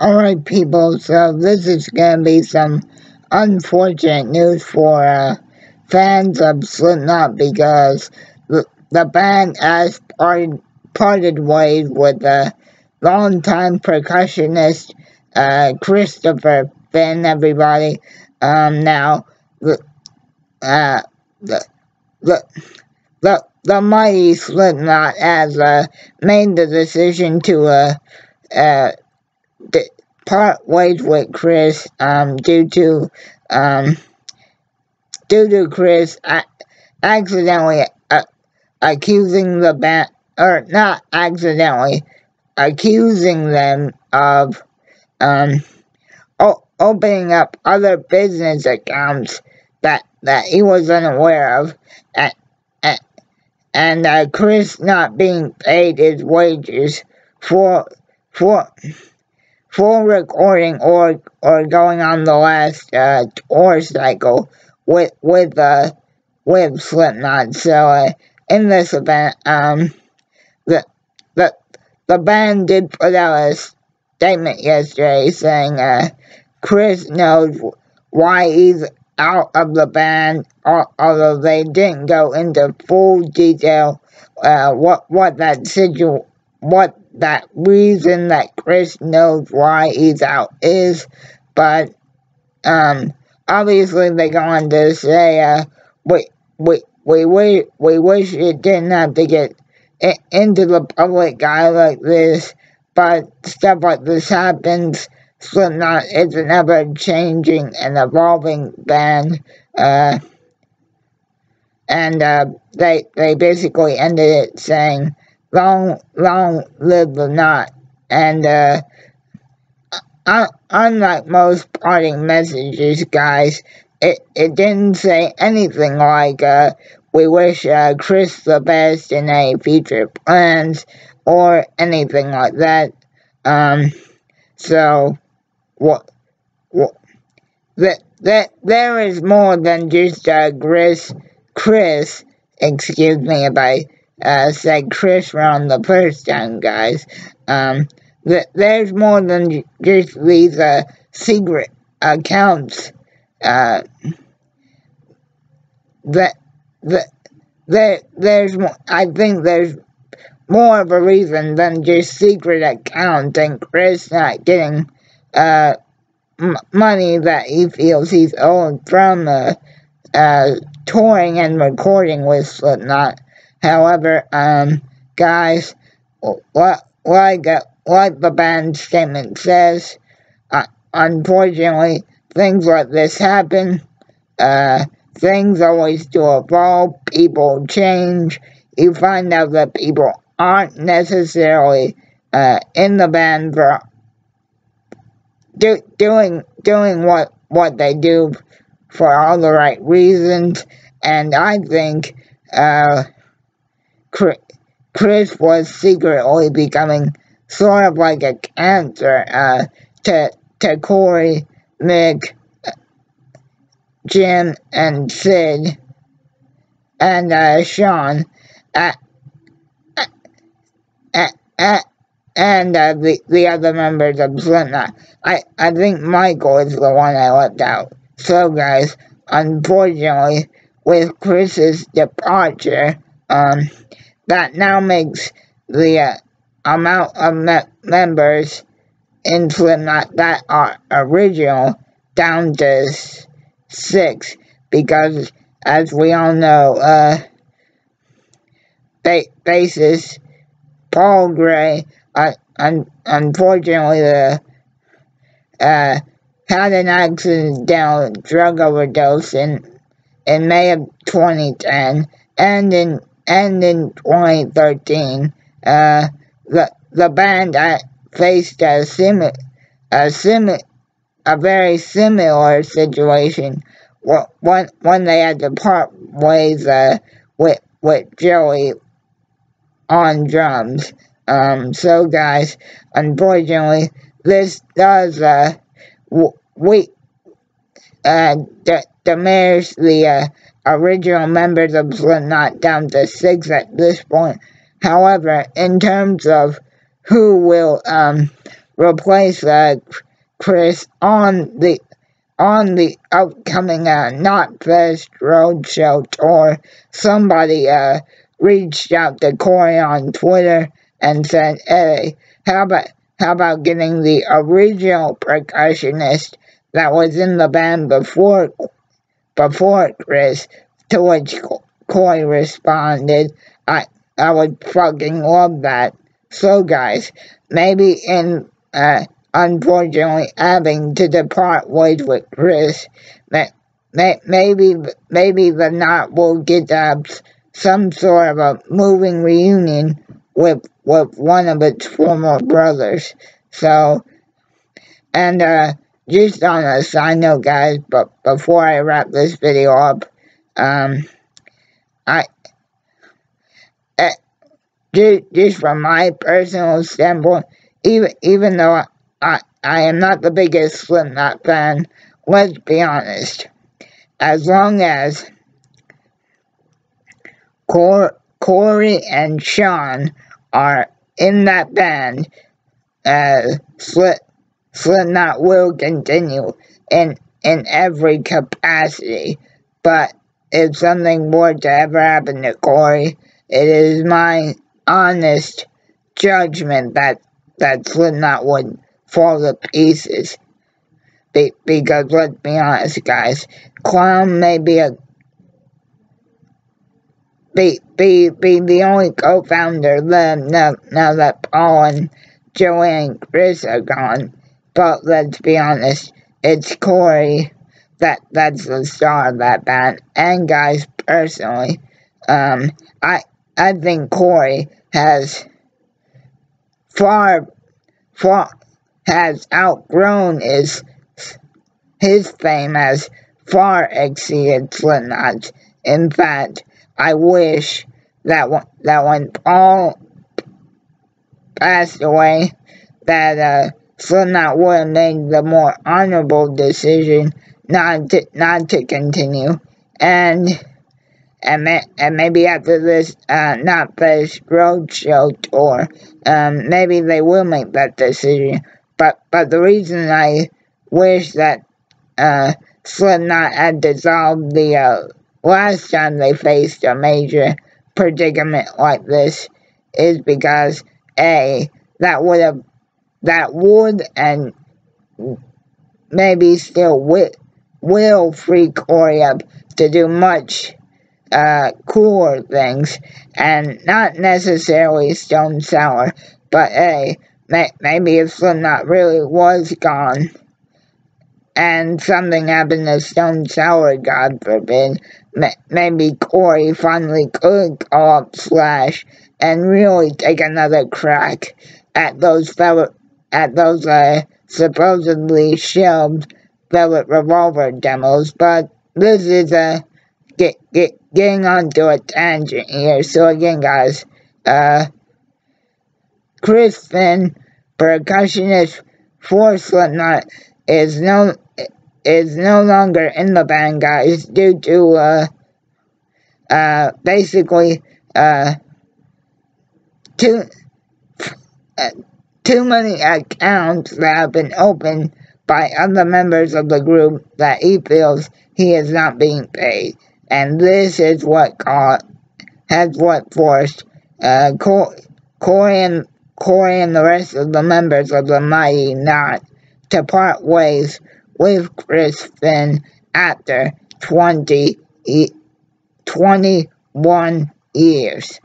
Alright people, so this is gonna be some unfortunate news for uh, fans of Slipknot because the, the band has parted, parted ways with the longtime percussionist uh, Christopher Fehn, everybody. Um, now, the, uh, the, the, the, the mighty Slipknot has uh, made the decision to uh, uh, part ways with Chris um, due to um, due to Chris accidentally uh, accusing the band or not accidentally accusing them of um, opening up other business accounts that that he was unaware of and, and, and uh, Chris not being paid his wages for for for recording or or going on the last uh, tour cycle with with uh with Slipknot. So uh, in this event, um, the the the band did put out a statement yesterday saying uh, Chris knows why he's out of the band, although they didn't go into full detail uh, what what that situ what that reason that Chris knows why he's out is, but um, obviously they go on to say, uh, we, we, we, we, we wish it didn't have to get into the public eye like this, but stuff like this happens. Slipknot is an ever-changing and evolving band, uh, and uh, they they basically ended it saying, long, long live the knot. And, uh, unlike most parting messages, guys, it, it didn't say anything like, uh, we wish, uh, Chris the best in any future plans, or anything like that. Um, so, what, what, that, that, there is more than just, uh, Chris, Chris, excuse me if I uh, said Chris Ron the first time, guys. Um, th there's more than just these uh, secret accounts. Uh, that that there there's more, I think there's more of a reason than just secret accounts and Chris not getting uh money that he feels he's owed from uh, uh touring and recording with Slipknot. However, um, guys, what like like the band statement says, uh, unfortunately, things like this happen. Uh, things always do evolve. People change. You find out that people aren't necessarily uh, in the band for do, doing doing what what they do for all the right reasons. And I think uh, Chris was secretly becoming sort of like a cancer uh, to, to Corey, Nick, Jim, and Sid, and uh, Shawn, uh, uh, uh, and uh, the, the other members of Slipknot. I, I think Michael is the one I left out. So guys, unfortunately, with Chris's departure, um, that now makes the uh, amount of me members in Slipknot that are original down to six because as we all know uh ba bassist Paul Gray uh, un unfortunately the uh had an accidental drug overdose in in May of 2010 and in and in 2013, uh, the, the band faced a, sim a, sim a very similar situation when, when they had to part ways uh, with, with Joey on drums. Um, so guys, unfortunately, this does, uh, we, uh, diminished the, uh, original members of Slipknot down to six at this point. However, in terms of who will um, replace uh, Chris on the on the upcoming uh, Knotfest Roadshow tour. Somebody uh, reached out to Corey on Twitter and said, "Hey, how about how about getting the original percussionist that was in the band before before Chris?" To which Corey responded, "I I would fucking love that." So guys, maybe in uh, unfortunately having to depart ways with Chris, maybe maybe the knot will get uh, some sort of a moving reunion with with one of its former brothers. So, and uh, just on a side note, guys, but before I wrap this video up, um, I uh, just, just from my personal standpoint, even even though I, I, I am not the biggest Slipknot fan, let's be honest. As long as Cor Corey and Shawn are in that band, uh, Slip, Slipknot will continue in, in every capacity. But if something were to ever happen to Corey, it is my honest judgment that, that Slipknot would fall to pieces. Be, because let's be honest, guys, Clown may be a be be be the only co-founder left now now that Paul and Joanne Chris are gone. But let's be honest, it's Corey that that's the star of that band. And guys, personally, um, I I think Corey has far far has outgrown his his fame has far exceeded Slipknot's. In fact, I wish that that when Paul passed away, that uh, Would have made the more honorable decision not to not to continue, and and, may, and maybe after this uh, Knotfest roadshow tour, um, maybe they will make that decision. But but the reason I wish that uh, Slipknot had dissolved the uh, last time they faced a major predicament like this is because A, that would have, that would and maybe still will, will free Corey up to do much uh, cooler things and not necessarily Stone Sour, but A, may, maybe if Slipknot really was gone and something happened to Stone Sour, God forbid, maybe Corey finally could call up Slash and really take another crack at those fellow, at those uh, supposedly shelved Velvet Revolver demos, but this is a get get getting onto a tangent here. So again, guys, uh, Chris Fehn, percussionist for Slipknot, is no is no longer in the band, guys, due to, uh, uh, basically, uh, too, uh, too many accounts that have been opened by other members of the group that he feels he is not being paid. And this is what has what forced, uh, Corey and, Corey and the rest of the members of the Mighty Knot to part ways with Chris Fehn after 20, 21 years.